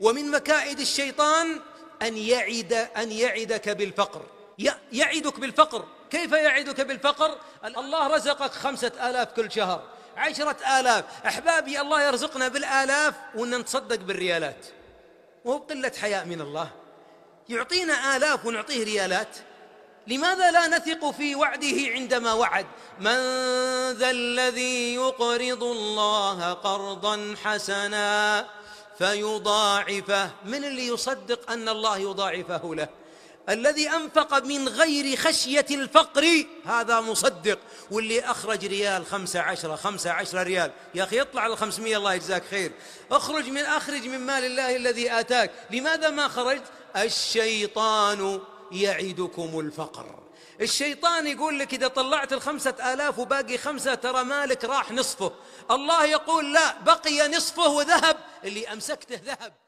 ومن مكائد الشيطان أن يعد أن يعدك بالفقر. يعدك بالفقر. كيف يعدك بالفقر؟ الله رزقك خمسة آلاف كل شهر عشرة آلاف. أحبابي الله يرزقنا بالآلاف وأن نتصدق بالريالات. وهو قلة حياء من الله. يعطينا آلاف ونعطيه ريالات. لماذا لا نثق في وعده عندما وعد؟ من ذا الذي يقرض الله قرضا حسنا فيضاعفه. من اللي يصدق أن الله يضاعفه له؟ الذي أنفق من غير خشية الفقر. هذا مصدق. واللي أخرج ريال خمسة عشرة خمسة عشرة ريال. يا أخي اطلع على الخمسمية الله يجزاك خير. اخرج من أخرج من مال الله الذي آتاك. لماذا ما خرجت؟ الشيطان يعدكم الفقر. الشيطان يقول لك إذا طلعت الخمسة آلاف وباقي خمسة ترى مالك راح نصفه. الله يقول لا بقي نصفه وذهب اللي أمسكته ذهب.